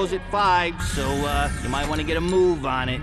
close at 5, so uh, you might want to get a move on it.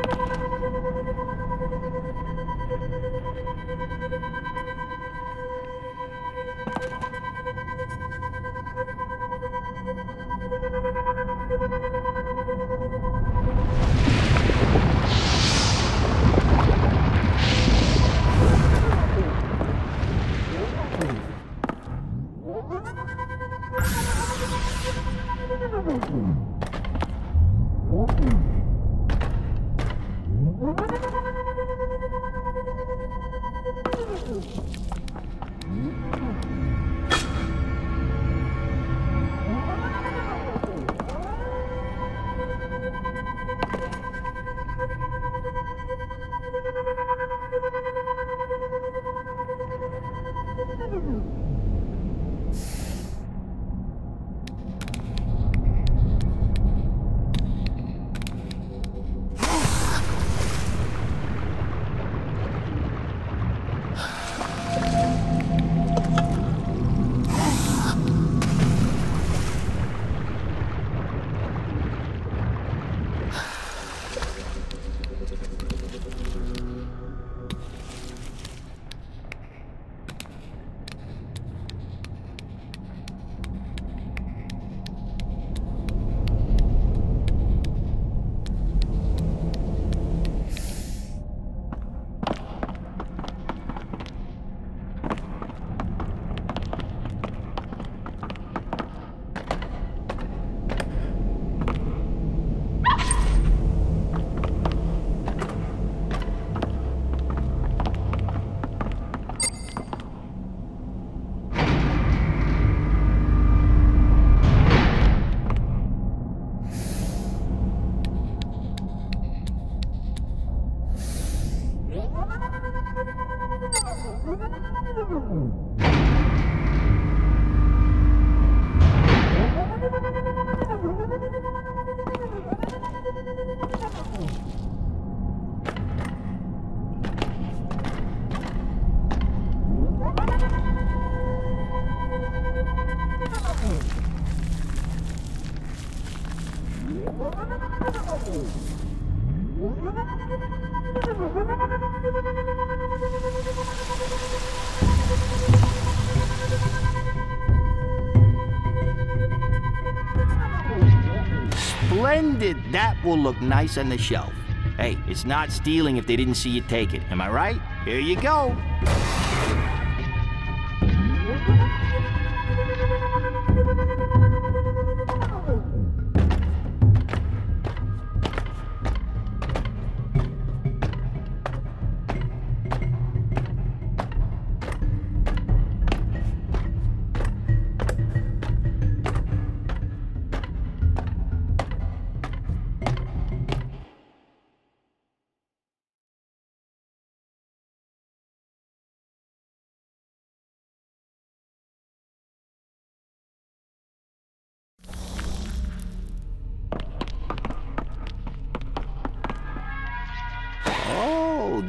Mm-hmm. That will look nice on the shelf. Hey, it's not stealing if they didn't see you take it. Am I right? Here you go.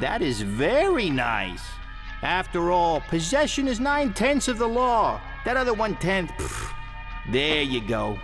That is very nice. After all, possession is nine tenths of the law. That other one tenth, pff, there you go.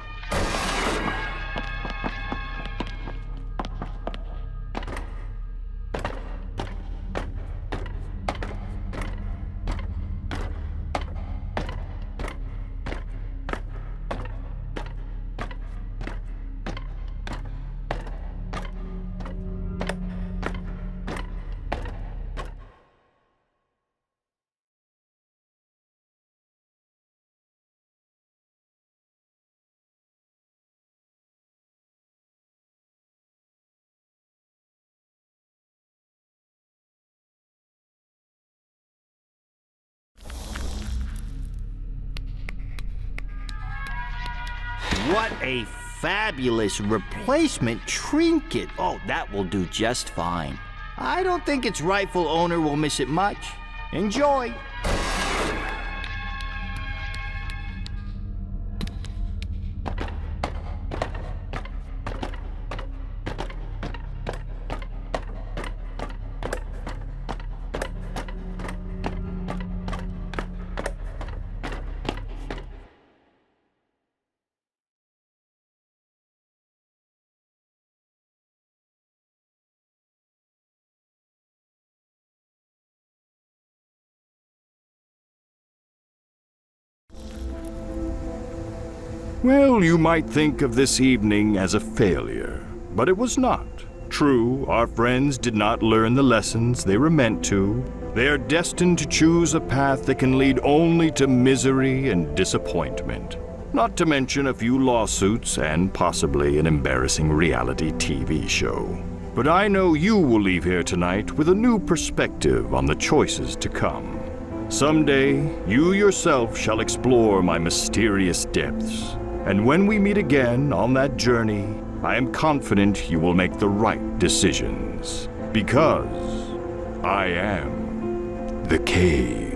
What a fabulous replacement trinket. Oh, that will do just fine. I don't think its rightful owner will miss it much. Enjoy. Well, you might think of this evening as a failure, but it was not. True, our friends did not learn the lessons they were meant to. They are destined to choose a path that can lead only to misery and disappointment. Not to mention a few lawsuits and possibly an embarrassing reality TV show. But I know you will leave here tonight with a new perspective on the choices to come. Someday, you yourself shall explore my mysterious depths. And when we meet again on that journey, I am confident you will make the right decisions. Because I am the cave.